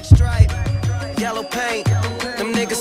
Black stripe, yellow paint. Them niggas